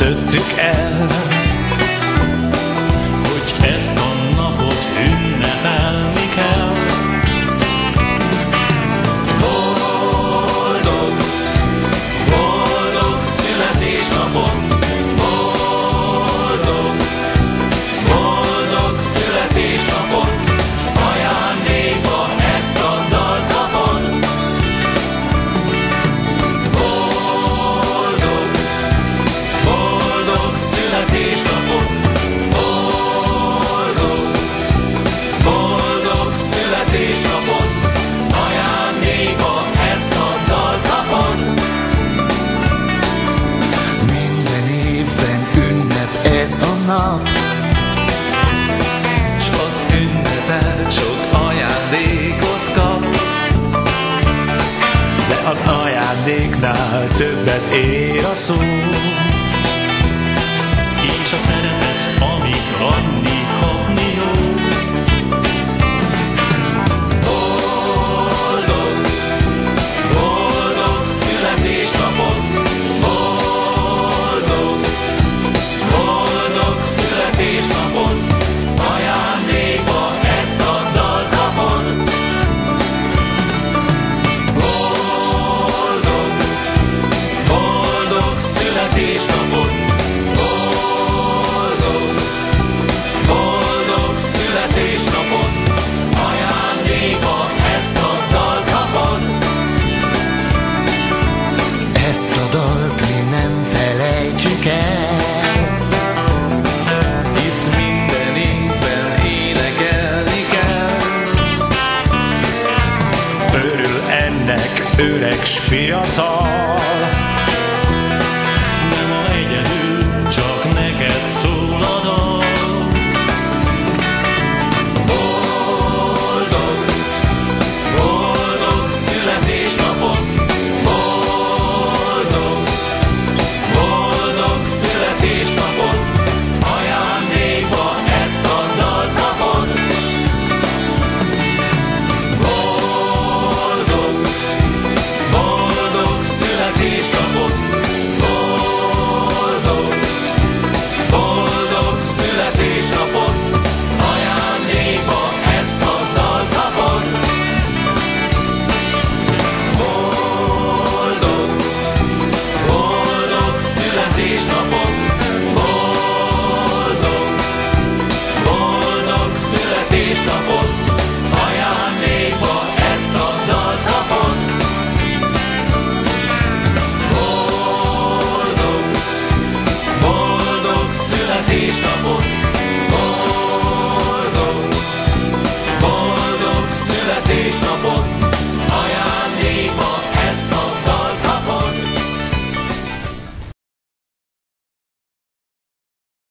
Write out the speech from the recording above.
nem döntöttük el, születésnapot, boldog, boldog születésnapot, ajándékba ezt a dalt kapod. minden évben ünnep ez a nap. S az ünnepel sok ajándékot kap. de az ajándéknál többet ér a szó. Ezt a dalt mi nem felejtjük el. Hisz minden évben énekelni kell. Örül ennek öreg s fiatal, artista